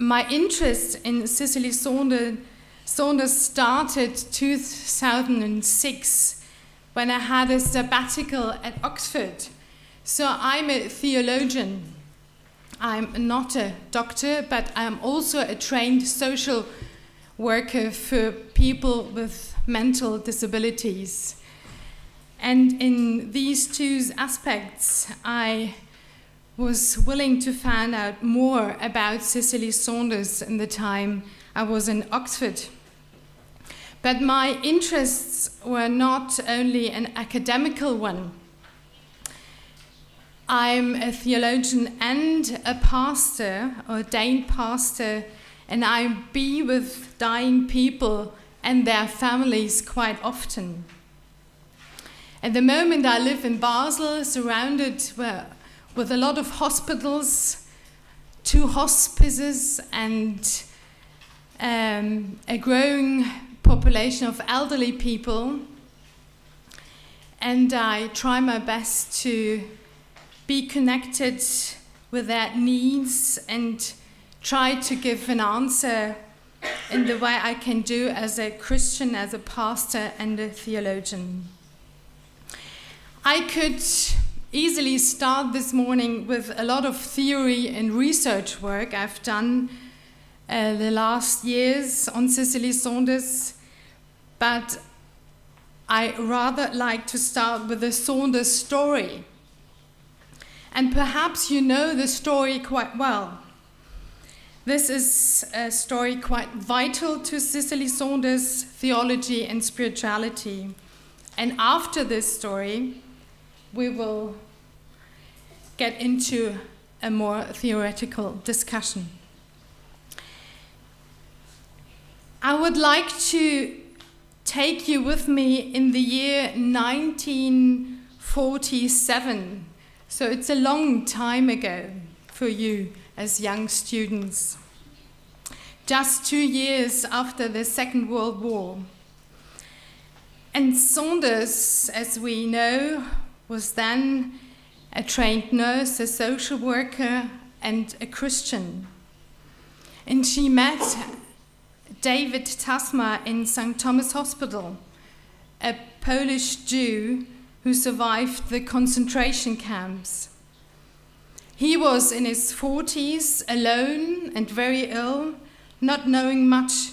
my interest in Cicely Saunders, Saunders started 2006 when I had a sabbatical at Oxford. So I'm a theologian. I'm not a doctor, but I'm also a trained social worker for people with mental disabilities. And in these two aspects, I was willing to find out more about Cicely Saunders in the time I was in Oxford. But my interests were not only an academical one. I'm a theologian and a pastor, ordained pastor, and I be with dying people and their families quite often. At the moment, I live in Basel, surrounded well, with a lot of hospitals, two hospices, and um, a growing population of elderly people. And I try my best to be connected with their needs and try to give an answer in the way I can do as a Christian, as a pastor, and a theologian. I could easily start this morning with a lot of theory and research work I've done uh, the last years on Cicely Saunders, but I rather like to start with the Saunders story. And perhaps you know the story quite well. This is a story quite vital to Cicely Saunders' theology and spirituality. And after this story, we will get into a more theoretical discussion. I would like to take you with me in the year 1947. So it's a long time ago for you as young students. Just two years after the Second World War. And Saunders, as we know, was then a trained nurse, a social worker, and a Christian. And she met David Tasma in St. Thomas Hospital, a Polish Jew who survived the concentration camps. He was in his 40s, alone and very ill, not knowing much,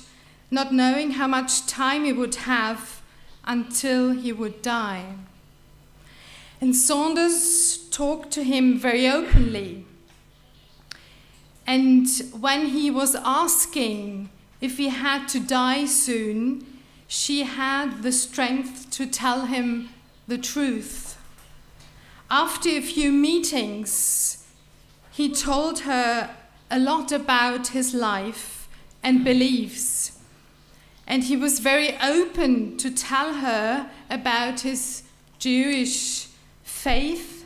not knowing how much time he would have until he would die. And Saunders talked to him very openly. And when he was asking if he had to die soon, she had the strength to tell him the truth. After a few meetings, he told her a lot about his life and beliefs. And he was very open to tell her about his Jewish faith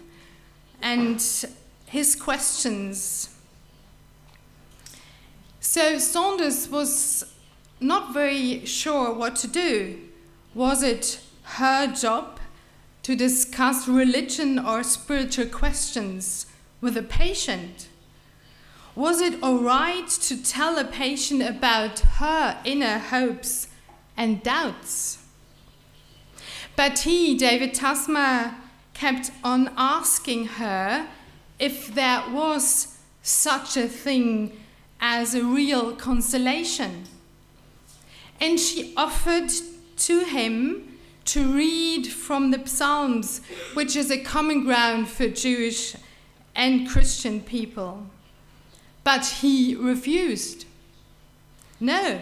and his questions. So Saunders was not very sure what to do. Was it her job to discuss religion or spiritual questions with a patient? Was it all right to tell a patient about her inner hopes and doubts? But he, David Tasma, kept on asking her if there was such a thing as a real consolation. And she offered to him to read from the Psalms, which is a common ground for Jewish and Christian people. But he refused. No,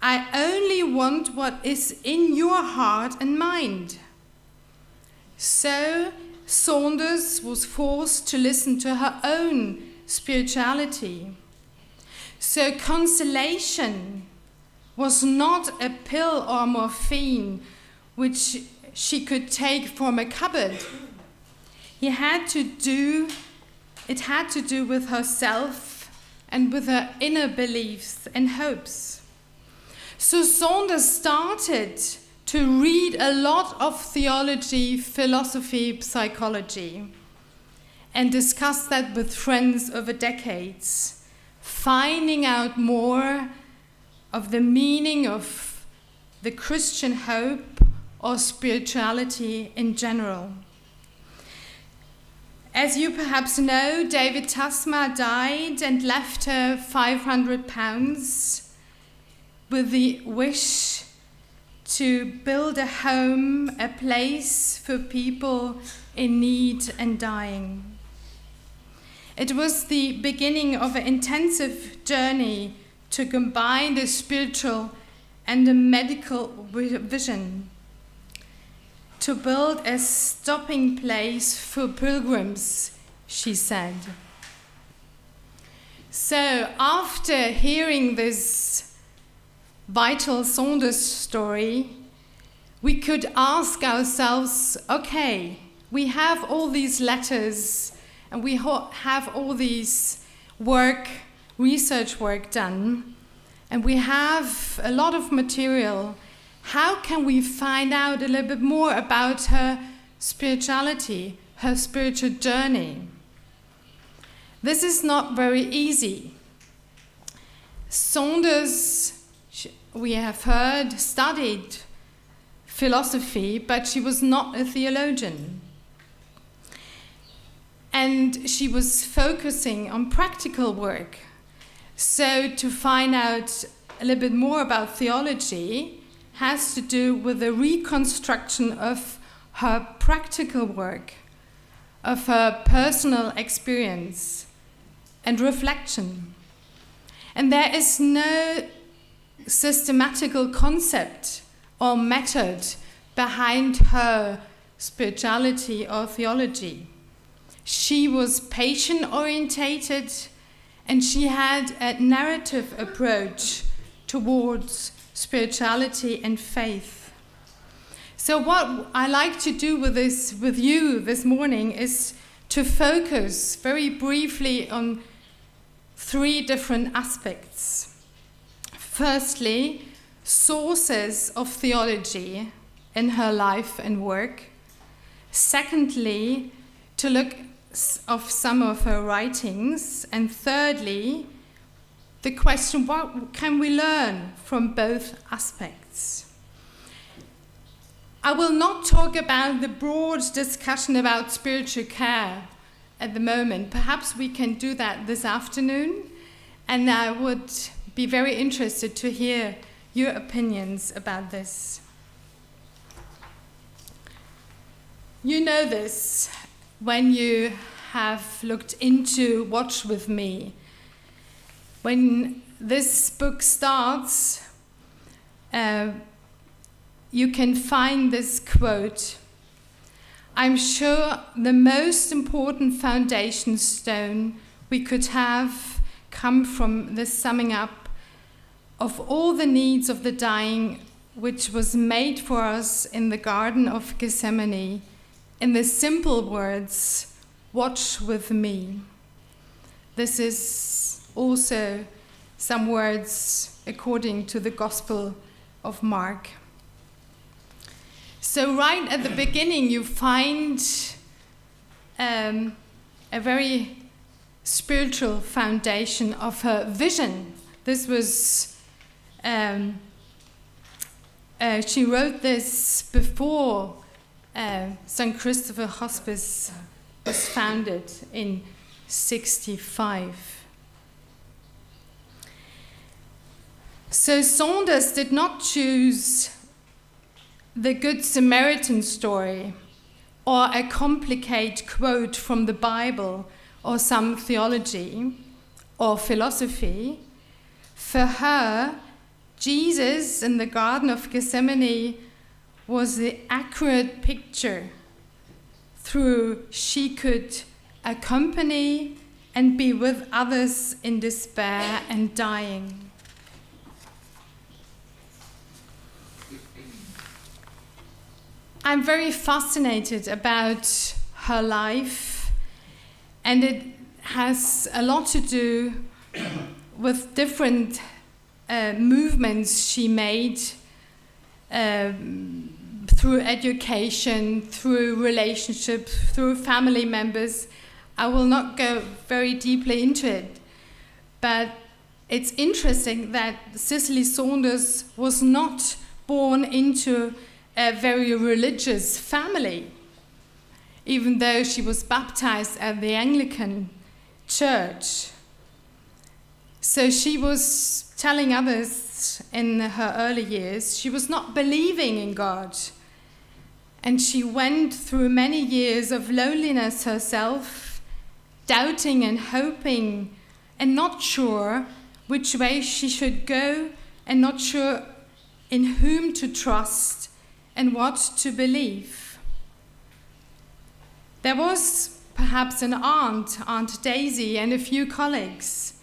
I only want what is in your heart and mind. So Saunders was forced to listen to her own spirituality. So consolation was not a pill or morphine which she could take from a cupboard. He had to do it had to do with herself and with her inner beliefs and hopes. So Saunders started to read a lot of theology, philosophy, psychology, and discuss that with friends over decades. finding out more of the meaning of the Christian hope or spirituality in general. As you perhaps know, David Tasma died and left her 500 pounds with the wish to build a home, a place for people in need and dying. It was the beginning of an intensive journey to combine the spiritual and the medical vision to build a stopping place for pilgrims, she said. So, after hearing this vital Saunders story, we could ask ourselves okay, we have all these letters and we have all these work, research work done, and we have a lot of material how can we find out a little bit more about her spirituality, her spiritual journey? This is not very easy. Saunders, we have heard, studied philosophy, but she was not a theologian. And she was focusing on practical work. So, to find out a little bit more about theology, has to do with the reconstruction of her practical work, of her personal experience and reflection. And there is no systematical concept or method behind her spirituality or theology. She was patient orientated and she had a narrative approach towards spirituality and faith. So what I like to do with this with you this morning is to focus very briefly on three different aspects. Firstly, sources of theology in her life and work. Secondly, to look of some of her writings. And thirdly, the question what can we learn from both aspects? I will not talk about the broad discussion about spiritual care at the moment. Perhaps we can do that this afternoon, and I would be very interested to hear your opinions about this. You know this when you have looked into Watch with Me when this book starts, uh, you can find this quote I'm sure the most important foundation stone we could have come from the summing up of all the needs of the dying, which was made for us in the Garden of Gethsemane, in the simple words, Watch with me. This is also some words according to the Gospel of Mark. So, right at the beginning, you find um, a very spiritual foundation of her vision. This was, um, uh, she wrote this before uh, St. Christopher Hospice was founded in 65. So Saunders did not choose the Good Samaritan story or a complicated quote from the Bible or some theology or philosophy. For her, Jesus in the Garden of Gethsemane was the accurate picture through she could accompany and be with others in despair and dying. I'm very fascinated about her life, and it has a lot to do with different uh, movements she made um, through education, through relationships, through family members. I will not go very deeply into it, but it's interesting that Cicely Saunders was not born into a very religious family, even though she was baptized at the Anglican church. So she was telling others in her early years she was not believing in God. And she went through many years of loneliness herself, doubting and hoping, and not sure which way she should go, and not sure in whom to trust and what to believe. There was perhaps an aunt, Aunt Daisy, and a few colleagues,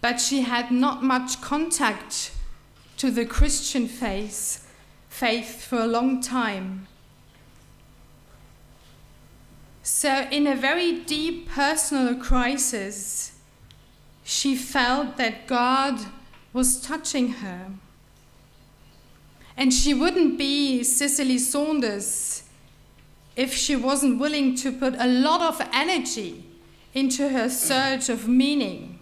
but she had not much contact to the Christian faith, faith for a long time. So, in a very deep personal crisis, she felt that God was touching her. And she wouldn't be Cicely Saunders if she wasn't willing to put a lot of energy into her search of meaning.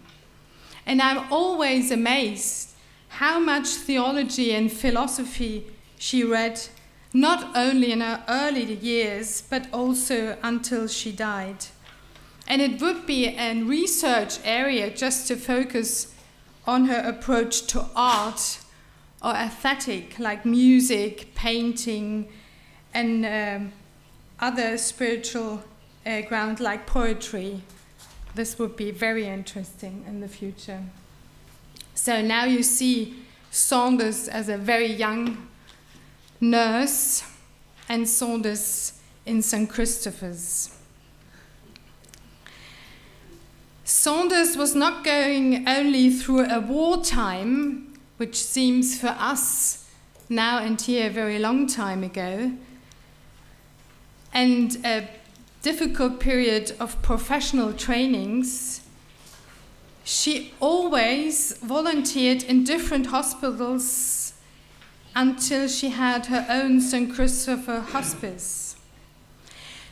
And I'm always amazed how much theology and philosophy she read, not only in her early years, but also until she died. And it would be a research area just to focus on her approach to art or aesthetic, like music, painting, and um, other spiritual uh, ground like poetry. This would be very interesting in the future. So now you see Saunders as a very young nurse and Saunders in St. Christopher's. Saunders was not going only through a wartime, which seems for us now and here a very long time ago, and a difficult period of professional trainings. She always volunteered in different hospitals until she had her own St. Christopher hospice.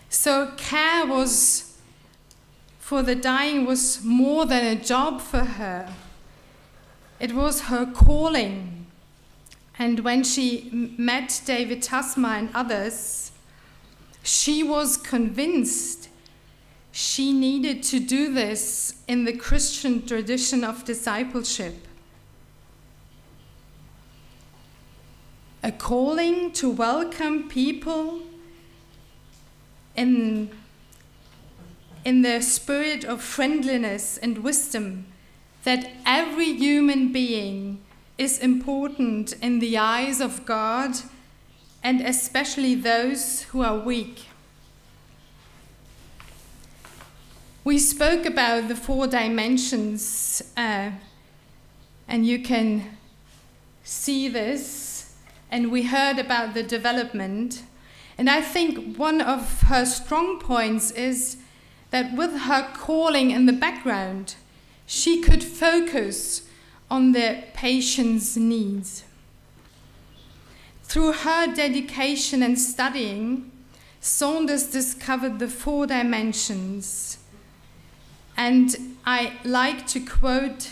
So care was for the dying was more than a job for her. It was her calling. And when she met David Tasma and others, she was convinced she needed to do this in the Christian tradition of discipleship. A calling to welcome people in in the spirit of friendliness and wisdom that every human being is important in the eyes of God and especially those who are weak. We spoke about the four dimensions, uh, and you can see this, and we heard about the development. And I think one of her strong points is that with her calling in the background, she could focus on the patient's needs. Through her dedication and studying, Saunders discovered the four dimensions. And I like to quote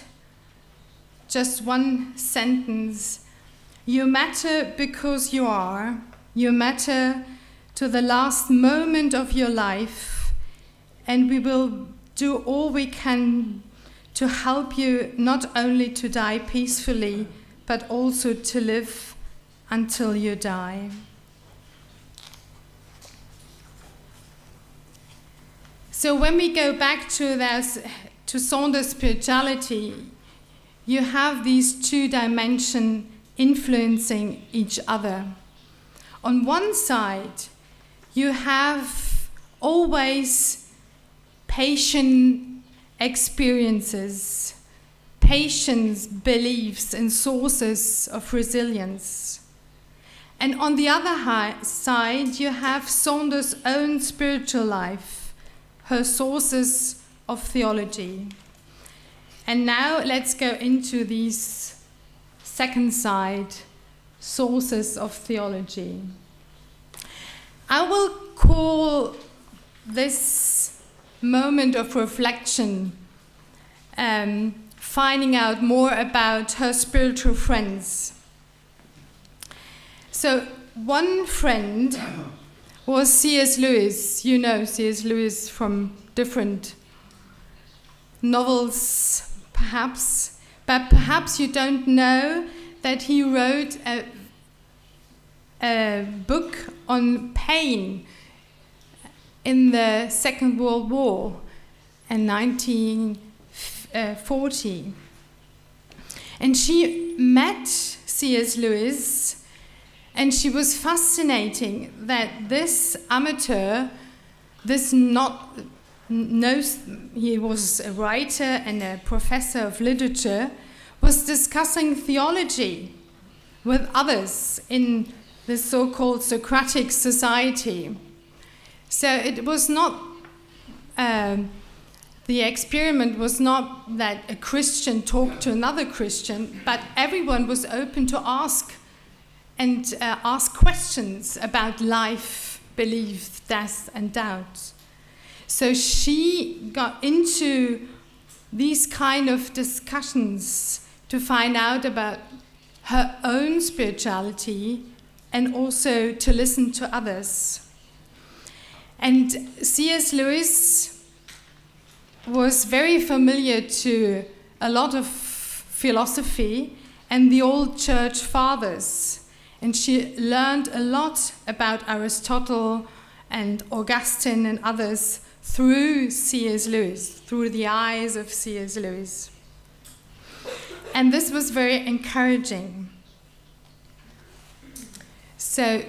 just one sentence. You matter because you are, you matter to the last moment of your life. And we will do all we can to help you not only to die peacefully, but also to live until you die. So when we go back to this, to Saunders spirituality, you have these two dimensions influencing each other. On one side, you have always patient experiences, patience, beliefs, and sources of resilience. And on the other side, you have Saunders' own spiritual life, her sources of theology. And now let's go into these second side sources of theology. I will call this moment of reflection um, finding out more about her spiritual friends. So, one friend was C.S. Lewis. You know C.S. Lewis from different novels, perhaps, but perhaps you don't know that he wrote a, a book on pain in the Second World War in 1940. And she met C.S. Lewis and she was fascinating that this amateur, this not knows he was a writer and a professor of literature, was discussing theology with others in the so-called Socratic society. So it was not um, the experiment was not that a Christian talked to another Christian, but everyone was open to ask and uh, ask questions about life, belief, death, and doubt. So she got into these kind of discussions to find out about her own spirituality and also to listen to others. And C.S. Lewis was very familiar to a lot of philosophy and the old church fathers and she learned a lot about Aristotle and Augustine and others through C.S. Lewis, through the eyes of C.S. Lewis. And this was very encouraging. So,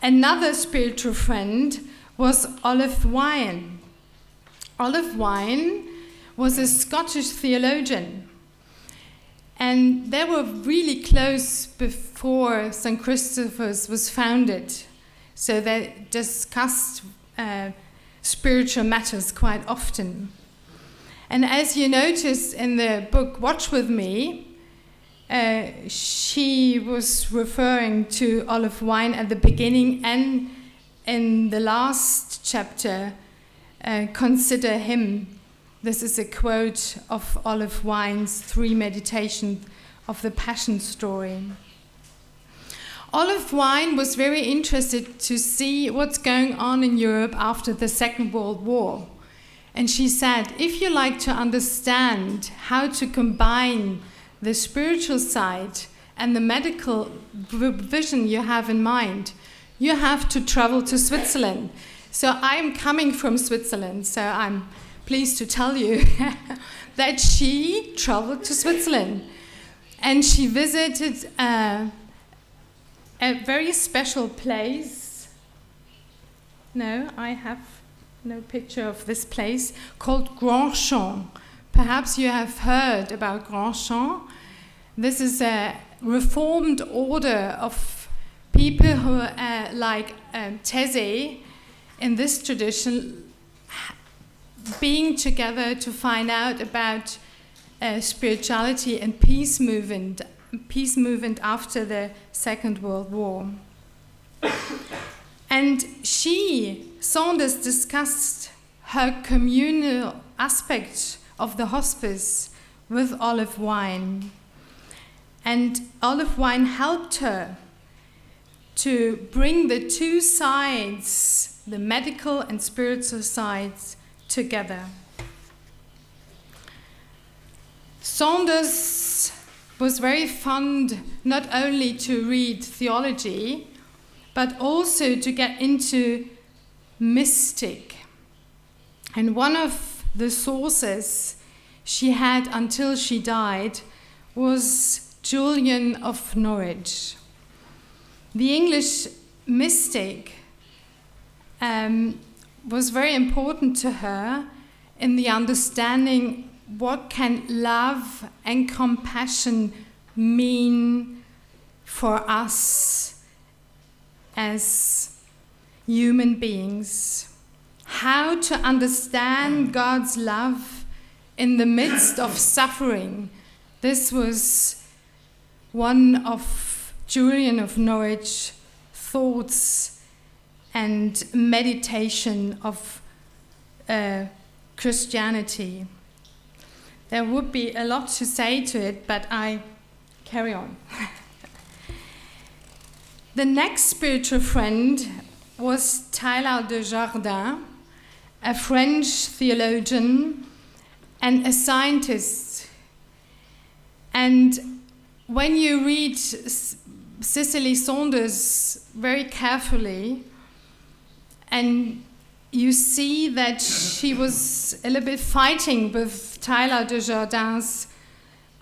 another spiritual friend was Olive Wyon. Olive Wyon was a Scottish theologian and they were really close before St. Christopher's was founded. So they discussed uh, spiritual matters quite often. And as you notice in the book Watch With Me, uh, she was referring to Olive Wyon at the beginning and in the last chapter, uh, consider him this is a quote of Olive Wyon's three meditations of the Passion story. Olive Wyon was very interested to see what's going on in Europe after the Second World War. And she said, if you like to understand how to combine the spiritual side and the medical vision you have in mind, you have to travel to Switzerland. So I'm coming from Switzerland, so I'm pleased to tell you that she traveled to Switzerland and she visited uh, a very special place. No, I have no picture of this place called Grandchamp. Perhaps you have heard about Grandchamp. This is a reformed order of people who are like um, Taizé in this tradition being together to find out about uh, spirituality and peace movement, peace movement after the Second World War. and she, Saunders, discussed her communal aspect of the hospice with Olive Wyon. And Olive Wyon helped her to bring the two sides, the medical and spiritual sides, together. Saunders was very fond not only to read theology, but also to get into mystic. And one of the sources she had until she died was Julian of Norwich. The English mystic um, was very important to her in the understanding what can love and compassion mean for us as human beings. How to understand God's love in the midst of suffering. This was one of Julian of Norwich thoughts and meditation of uh, Christianity. There would be a lot to say to it, but I carry on. the next spiritual friend was Teilhard de Chardin, a French theologian and a scientist. And when you read Cicely Saunders very carefully, and you see that she was a little bit fighting with Teilhard de Chardin's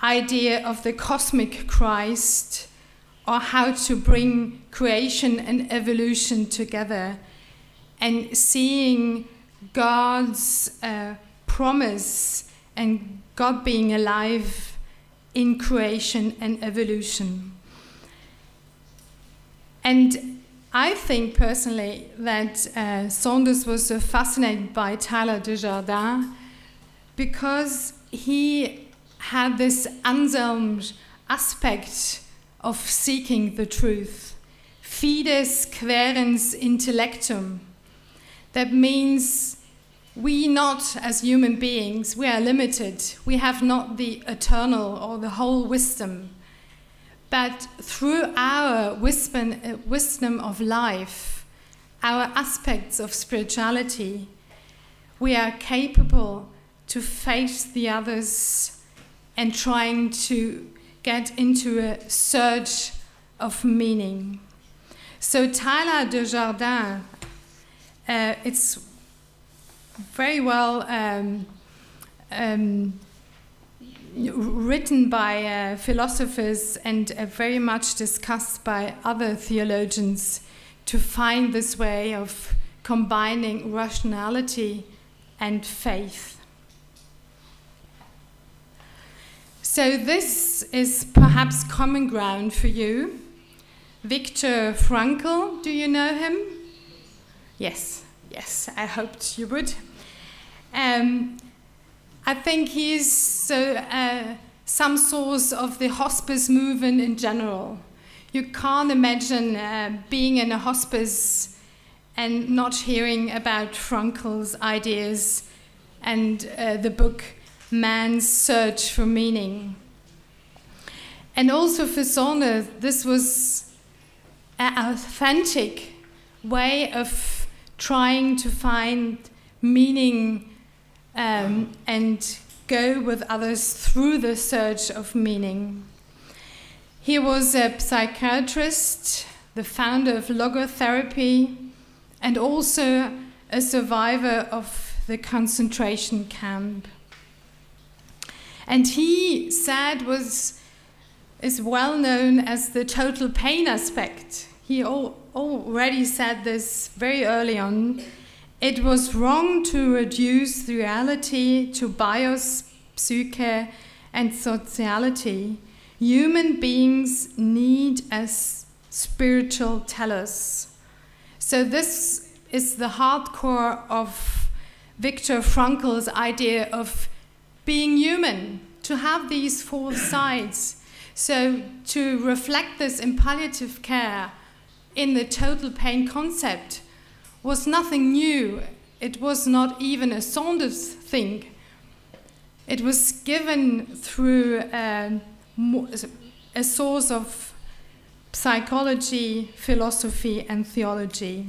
idea of the cosmic Christ or how to bring creation and evolution together and seeing God's uh, promise and God being alive in creation and evolution. And I think personally that uh, Saunders was fascinated by Teilhard de Chardin because he had this Anselm aspect of seeking the truth. Fides quaerens intellectum. That means we not as human beings, we are limited. We have not the eternal or the whole wisdom. But through our wisdom, of life, our aspects of spirituality, we are capable to face the others and trying to get into a search of meaning. So Teilhard de Chardin, uh, it's very well um, um, written by uh, philosophers and uh, very much discussed by other theologians to find this way of combining rationality and faith. So, this is perhaps common ground for you. Viktor Frankl, do you know him? Yes, yes, I hoped you would. Um, I think he's uh, some source of the hospice movement in general. You can't imagine uh, being in a hospice and not hearing about Frankl's ideas and uh, the book Man's Search for Meaning. And also for Saunders, this was an authentic way of trying to find meaning um, and go with others through the search of meaning. He was a psychiatrist, the founder of logotherapy, and also a survivor of the concentration camp. And he said was is well known as the total pain aspect. He al already said this very early on it was wrong to reduce reality to bios, psyche, and sociality. Human beings need a spiritual tellers. So, this is the hardcore of Viktor Frankl's idea of being human, to have these four sides. So, to reflect this in palliative care in the total pain concept was nothing new. It was not even a Saunders thing. It was given through a, a source of psychology, philosophy, and theology.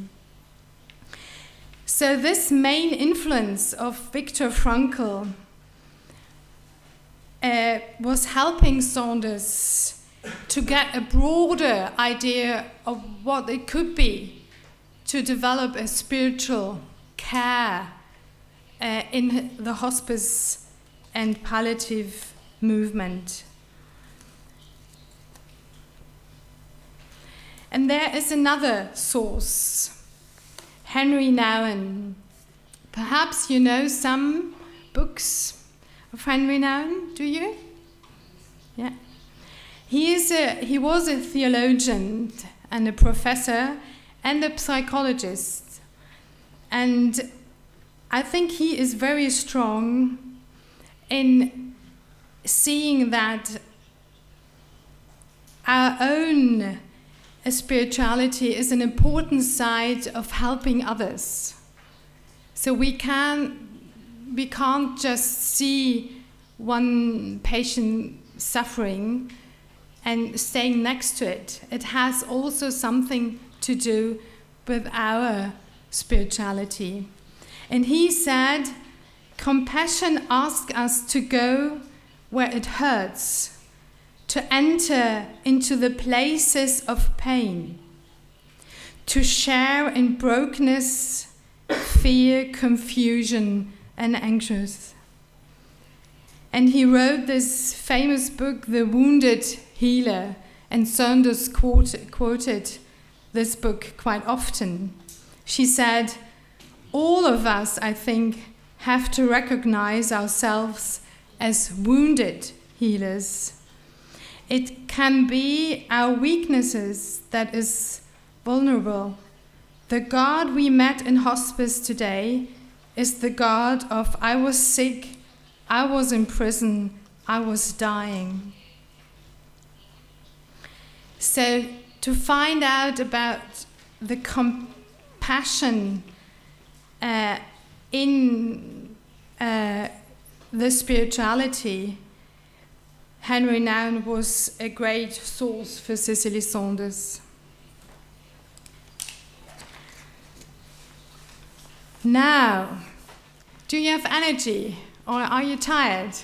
So, this main influence of Viktor Frankl uh, was helping Saunders to get a broader idea of what it could be to develop a spiritual care uh, in the hospice and palliative movement. And there is another source, Henri Nouwen. Perhaps you know some books of Henri Nouwen, do you? Yeah. He, is a, he was a theologian and a professor and a psychologist. And I think he is very strong in seeing that our own spirituality is an important side of helping others. So we can we can't just see one patient suffering and staying next to it. It has also something to do with our spirituality. And he said, Compassion asks us to go where it hurts, to enter into the places of pain, to share in brokenness, fear, confusion, and anxious. And he wrote this famous book, The Wounded Healer, and Saunders quote, quoted this book quite often. She said, All of us, I think, have to recognize ourselves as wounded healers. It can be our weaknesses that is vulnerable. The God we met in hospice today is the God of I was sick, I was in prison, I was dying. So, to find out about the compassion uh, in uh, the spirituality, Henri Nouwen was a great source for Cicely Saunders. Now, do you have energy or are you tired?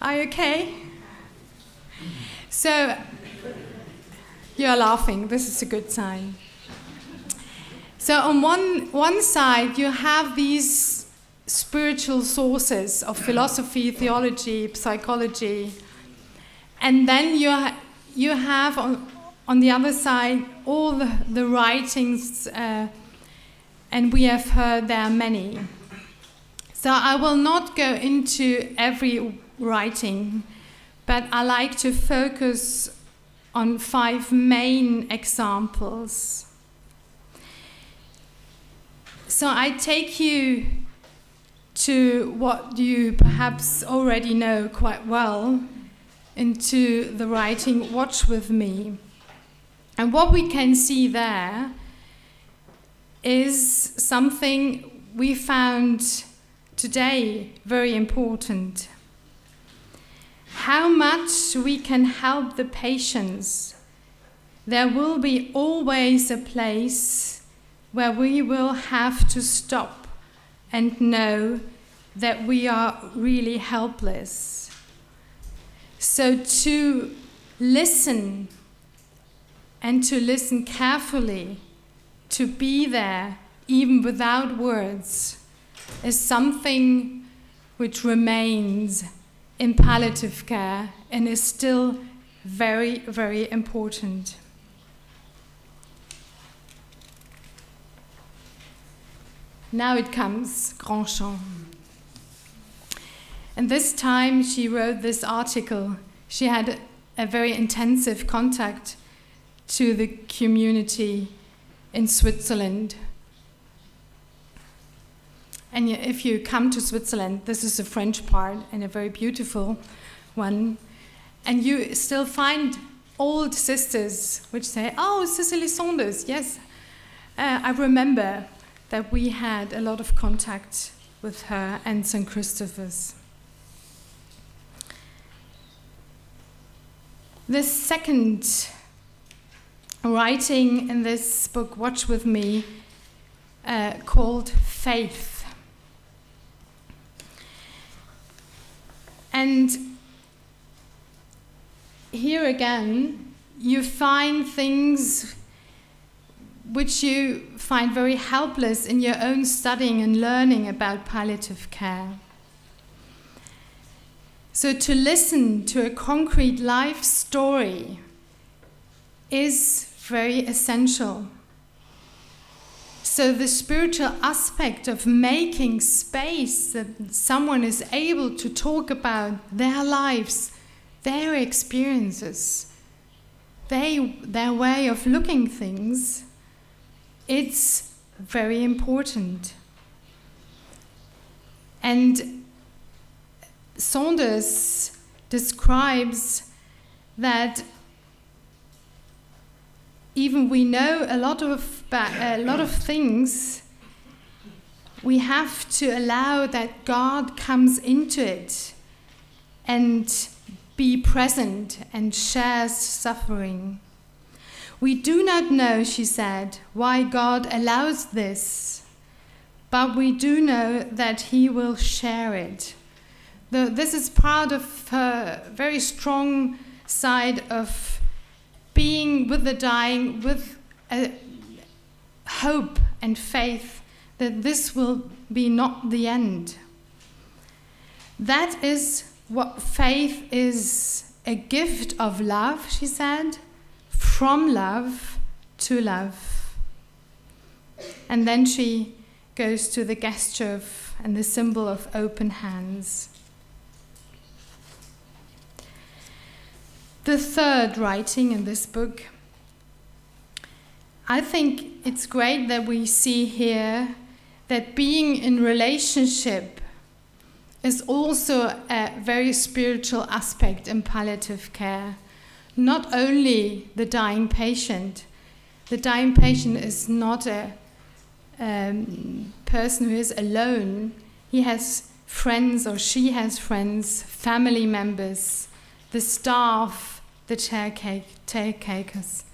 Are you okay? So, you're laughing, this is a good sign. So on one, one side, you have these spiritual sources of philosophy, theology, psychology, and then you, ha you have on, on the other side all the, the writings, uh, and we have heard there are many. So I will not go into every writing, but I like to focus on five main examples. So I take you to what you perhaps already know quite well into the writing Watch with Me. And what we can see there is something we found today very important. How much we can help the patients. There will be always a place where we will have to stop and know that we are really helpless. So to listen and to listen carefully, to be there even without words, is something which remains in palliative care and is still very, very important. Now it comes, Grandchamp. And this time she wrote this article. She had a very intensive contact to the community in Switzerland. And if you come to Switzerland, this is the French part and a very beautiful one, and you still find old sisters which say, Oh, Cicely Saunders, yes, uh, I remember that we had a lot of contact with her and St. Christopher's. The second writing in this book, Watch With Me, uh, called Faith. And here again, you find things which you find very helpless in your own studying and learning about palliative care. So, to listen to a concrete life story is very essential. So, the spiritual aspect of making space that someone is able to talk about their lives, their experiences, they, their way of looking things it's very important. And Saunders describes that even we know a lot of a lot of things we have to allow that God comes into it and be present and shares suffering. We do not know, she said, why God allows this, but we do know that He will share it. The, this is part of her very strong side of being with the dying with a hope and faith that this will be not the end. That is what faith is a gift of love, she said, from love to love. And then she goes to the gesture of, and the symbol of open hands. The third writing in this book, I think it's great that we see here that being in relationship is also a very spiritual aspect in palliative care. Not only the dying patient, the dying patient is not a um, person who is alone. He has friends or she has friends, family members, the staff, the caretakers.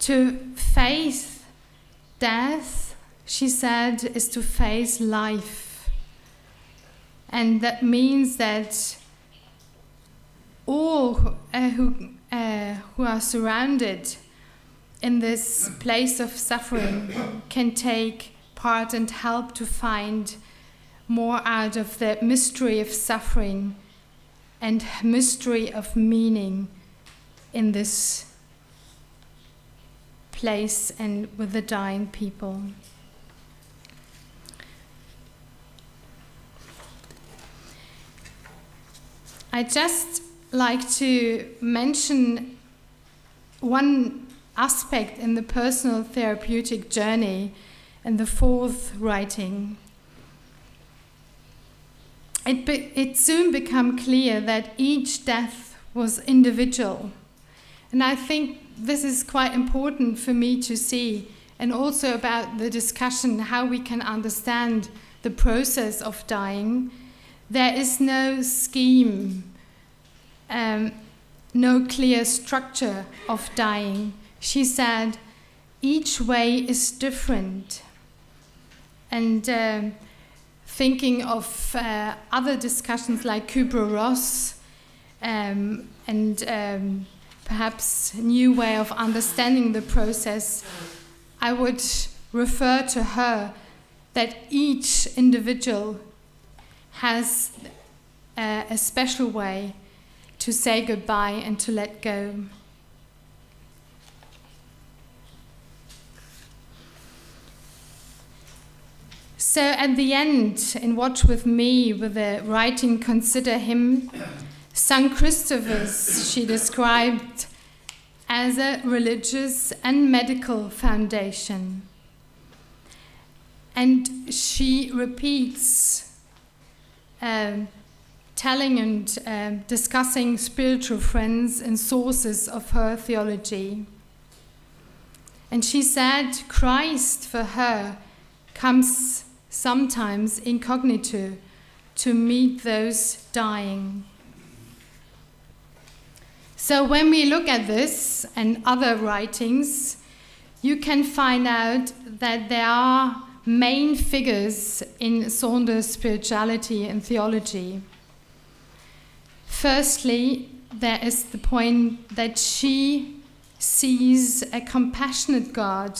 To face death, she said, is to face life. And that means that all uh, who, uh, who are surrounded in this place of suffering can take part and help to find more out of the mystery of suffering and mystery of meaning in this place and with the dying people. I just like to mention one aspect in the personal therapeutic journey in the fourth writing. It, it soon became clear that each death was individual. And I think this is quite important for me to see, and also about the discussion how we can understand the process of dying there is no scheme, um, no clear structure of dying. She said, each way is different. And uh, thinking of uh, other discussions like Kübler-Ross um, and um, perhaps new way of understanding the process, I would refer to her that each individual has a, a special way to say goodbye and to let go. So at the end, in Watch with Me, with the writing Consider Him, St. Christopher's she described as a religious and medical foundation. And she repeats um, telling and uh, discussing spiritual friends and sources of her theology. And she said Christ for her comes sometimes incognito to meet those dying. So when we look at this and other writings, you can find out that there are main figures in Saunders' spirituality and theology. Firstly, there is the point that she sees a compassionate God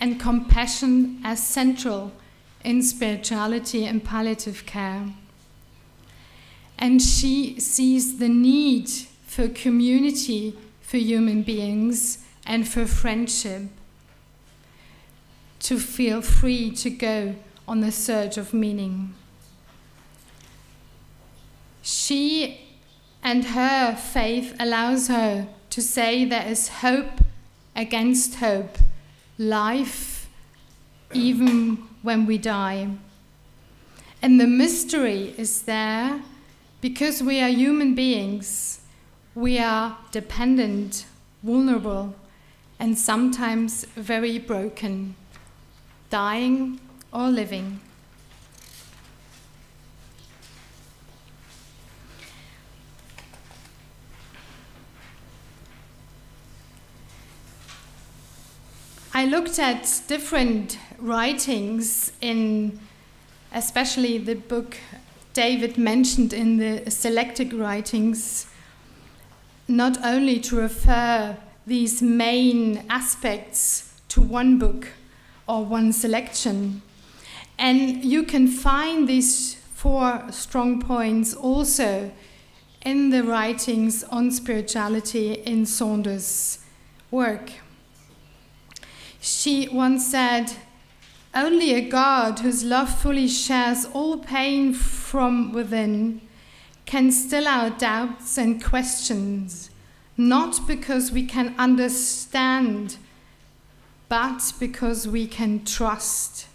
and compassion as central in spirituality and palliative care. And she sees the need for community for human beings and for friendship to feel free to go on the search of meaning. She and her faith allows her to say there is hope against hope, life even when we die. And the mystery is there because we are human beings, we are dependent, vulnerable, and sometimes very broken, dying or living. I looked at different writings in especially the book David mentioned in the selected writings not only to refer these main aspects to one book or one selection. And you can find these four strong points also in the writings on spirituality in Saunders' work. She once said, Only a God whose love fully shares all pain from within can still our doubts and questions, not because we can understand, but because we can trust.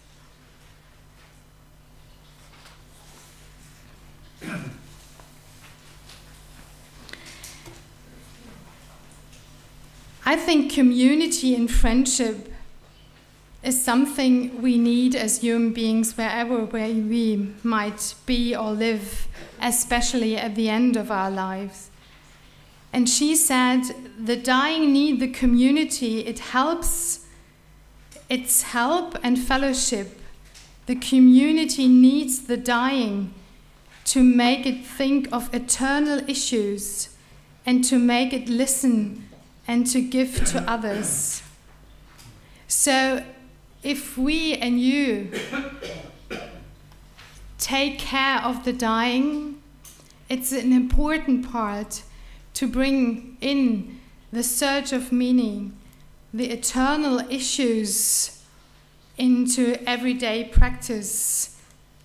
I think community and friendship is something we need as human beings wherever where we might be or live, especially at the end of our lives. And she said, the dying need the community. It helps, it's help and fellowship. The community needs the dying to make it think of eternal issues and to make it listen and to give to others. So if we and you take care of the dying, it's an important part to bring in the search of meaning, the eternal issues into everyday practice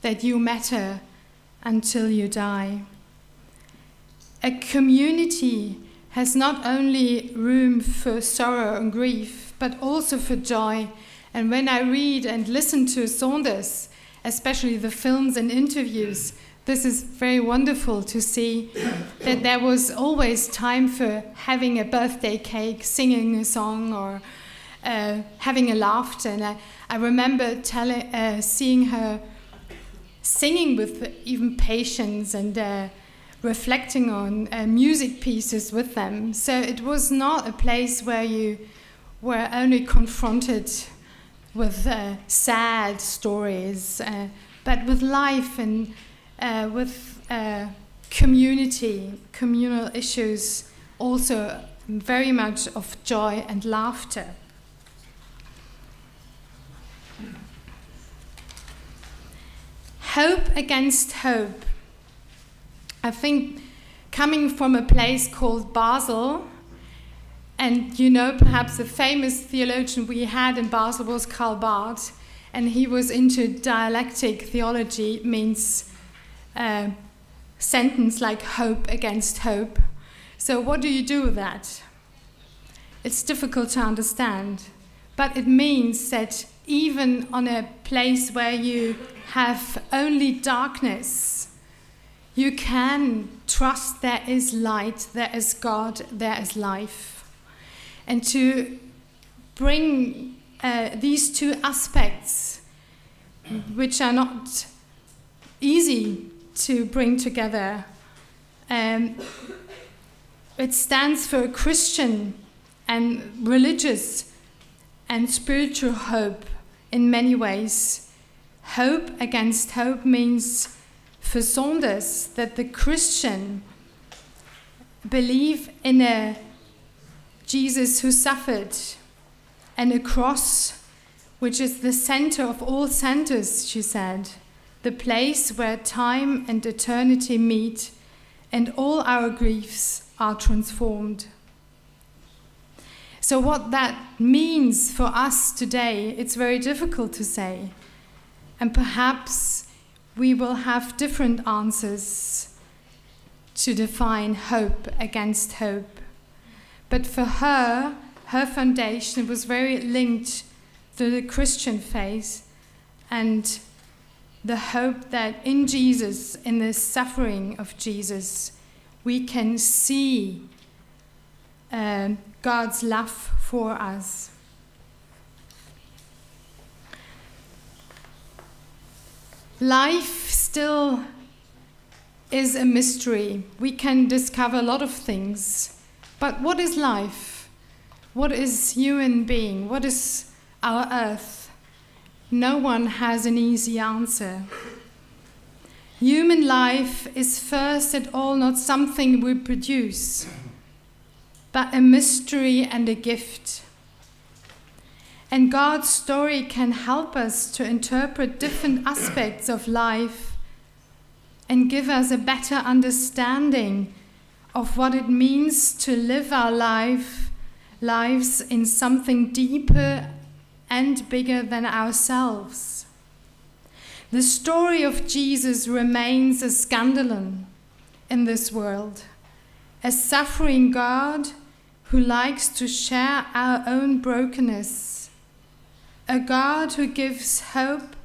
that you matter until you die. A community has not only room for sorrow and grief, but also for joy and when I read and listen to Saunders, especially the films and interviews, this is very wonderful to see that there was always time for having a birthday cake, singing a song, or uh, having a laughter. And I, I remember telling, uh, seeing her singing with even patience and uh, reflecting on uh, music pieces with them. So it was not a place where you were only confronted with uh, sad stories, uh, but with life and uh, with uh, community, communal issues, also very much of joy and laughter. Hope against hope. I think coming from a place called Basel, and you know, perhaps the famous theologian we had in Basel was Karl Barth, and he was into dialectic theology, means uh, sentence like hope against hope. So, what do you do with that? It's difficult to understand, but it means that even on a place where you have only darkness, you can trust there is light, there is God, there is life and to bring uh, these two aspects, which are not easy to bring together. Um, it stands for Christian and religious and spiritual hope in many ways. Hope against hope means for Saunders that the Christian believe in a Jesus who suffered, and a cross, which is the center of all centers, she said, the place where time and eternity meet, and all our griefs are transformed. So, what that means for us today, it's very difficult to say. And perhaps we will have different answers to define hope against hope. But for her, her foundation was very linked to the Christian faith and the hope that in Jesus, in the suffering of Jesus, we can see uh, God's love for us. Life still is a mystery. We can discover a lot of things but what is life? What is human being? What is our earth, no one has an easy answer. Human life is first and all not something we produce, but a mystery and a gift. And God's story can help us to interpret different aspects of life and give us a better understanding of what it means to live our life, lives in something deeper and bigger than ourselves. The story of Jesus remains a scandalon in this world, a suffering God who likes to share our own brokenness, a God who gives hope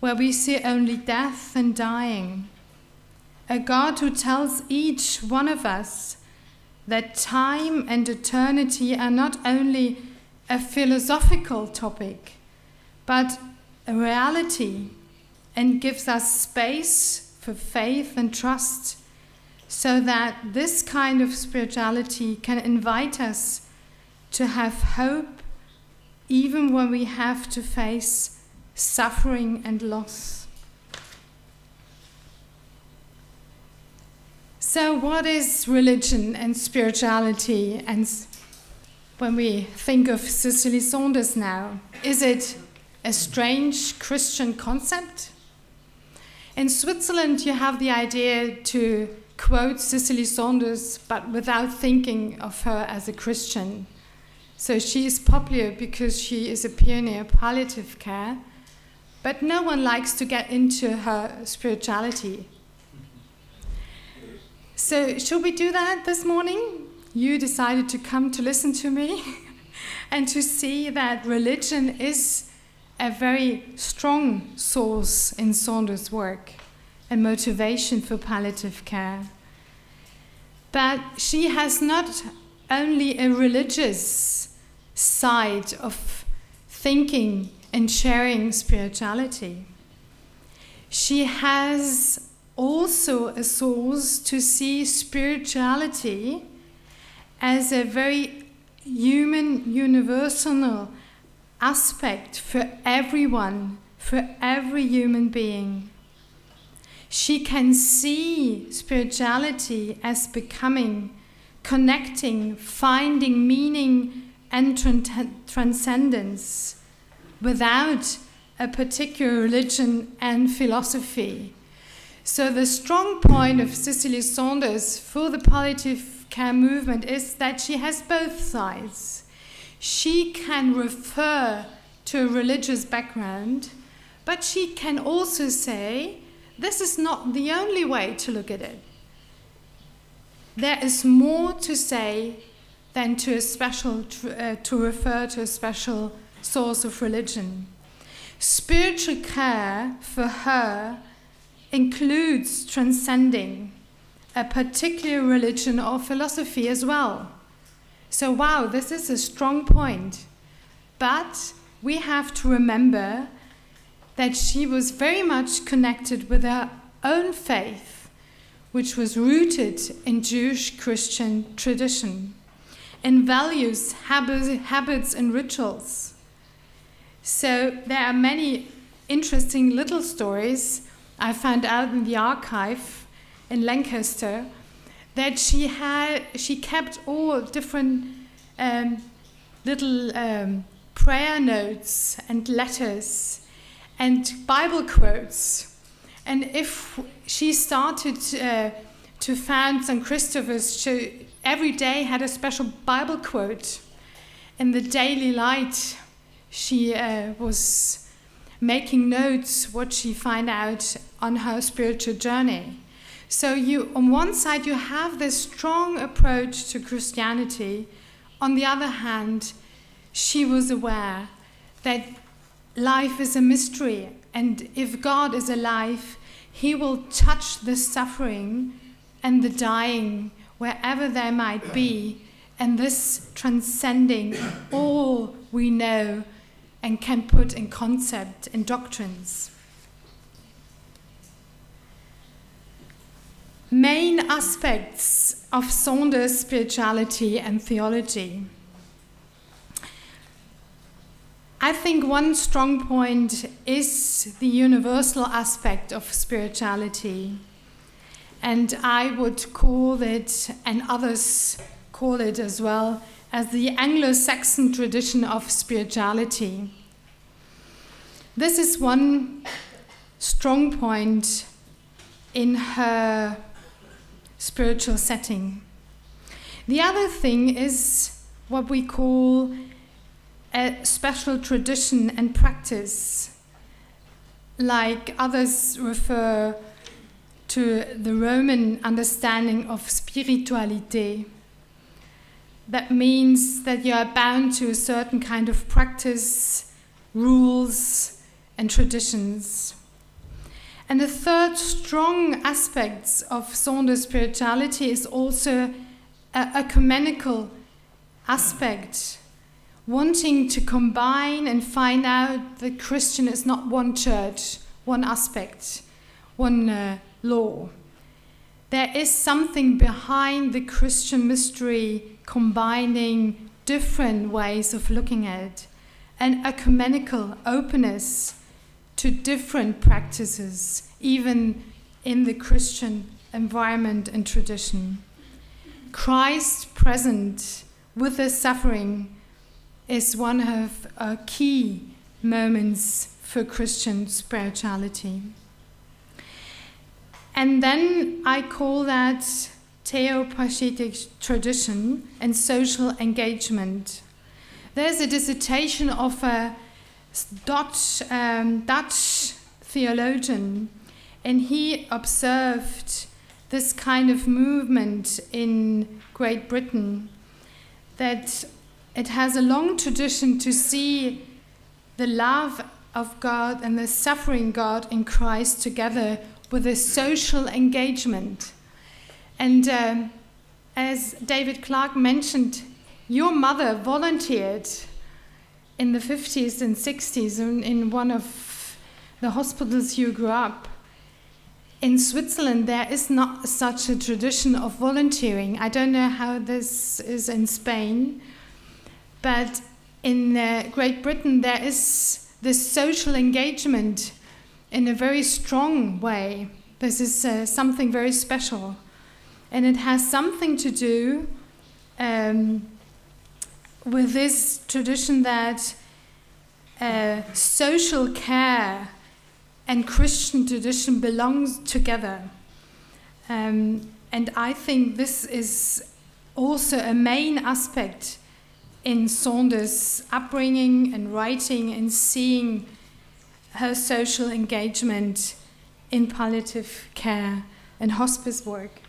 where we see only death and dying a God who tells each one of us that time and eternity are not only a philosophical topic, but a reality, and gives us space for faith and trust, so that this kind of spirituality can invite us to have hope even when we have to face suffering and loss. So, what is religion and spirituality? And when we think of Cicely Saunders now, is it a strange Christian concept? In Switzerland, you have the idea to quote Cicely Saunders, but without thinking of her as a Christian. So she is popular because she is a pioneer of palliative care, but no one likes to get into her spirituality. So, should we do that this morning? You decided to come to listen to me and to see that religion is a very strong source in Saunders' work and motivation for palliative care. But she has not only a religious side of thinking and sharing spirituality, she has also a source to see spirituality as a very human, universal aspect for everyone, for every human being. She can see spirituality as becoming, connecting, finding meaning and transcendence without a particular religion and philosophy. So, the strong point of Cicely Saunders for the palliative care movement is that she has both sides. She can refer to a religious background, but she can also say, this is not the only way to look at it. There is more to say than to a special uh, to refer to a special source of religion. Spiritual care for her includes transcending a particular religion or philosophy as well. So, wow, this is a strong point. But we have to remember that she was very much connected with her own faith, which was rooted in Jewish Christian tradition, in values, habits, and rituals. So, there are many interesting little stories I found out in the archive in Lancaster that she had she kept all different um, little um, prayer notes and letters and Bible quotes. And if she started uh, to found St. Christopher's, she every day had a special Bible quote. In the daily light, she uh, was making notes what she find out on her spiritual journey. So you on one side you have this strong approach to Christianity. On the other hand, she was aware that life is a mystery and if God is alive, he will touch the suffering and the dying wherever they might be and this transcending all we know and can put in concept and doctrines. Main aspects of Saunders' spirituality and theology. I think one strong point is the universal aspect of spirituality. And I would call it, and others call it as well, as the Anglo Saxon tradition of spirituality. This is one strong point in her spiritual setting. The other thing is what we call a special tradition and practice, like others refer to the Roman understanding of spiritualite. That means that you are bound to a certain kind of practice, rules, and traditions. And the third strong aspect of Saunders spirituality is also a ecumenical aspect wanting to combine and find out that Christian is not one church, one aspect, one uh, law. There is something behind the Christian mystery combining different ways of looking at it, an ecumenical openness to different practices, even in the Christian environment and tradition. Christ present with the suffering is one of our key moments for Christian spirituality. And then I call that theopaschitic tradition and social engagement. There's a dissertation of a Dutch, um, Dutch theologian, and he observed this kind of movement in Great Britain that it has a long tradition to see the love of God and the suffering God in Christ together with a social engagement. And um, as David Clark mentioned, your mother volunteered in the 50s and 60s in, in one of the hospitals you grew up. In Switzerland, there is not such a tradition of volunteering. I don't know how this is in Spain but in uh, Great Britain, there is this social engagement in a very strong way. This is uh, something very special. And it has something to do um, with this tradition that uh, social care and Christian tradition belongs together. Um, and I think this is also a main aspect in Saunders' upbringing and writing and seeing her social engagement in palliative care and hospice work.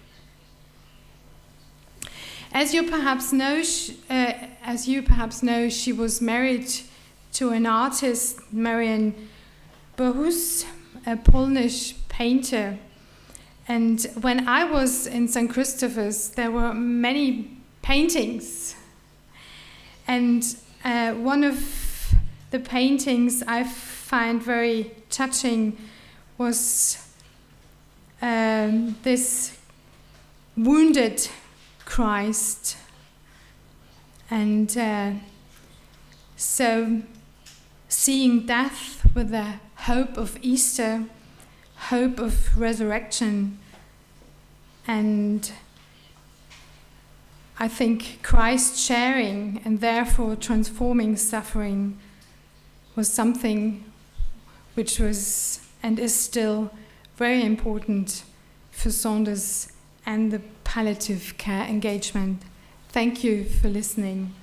As you perhaps know, she, uh, as you perhaps know, she was married to an artist, Marian Bohusz, a Polish painter. And when I was in St. Christopher's, there were many paintings and uh, one of the paintings I find very touching was um, this wounded Christ. And uh, so seeing death with the hope of Easter, hope of resurrection, and I think Christ sharing and therefore transforming suffering was something which was and is still very important for Saunders and the palliative care engagement. Thank you for listening.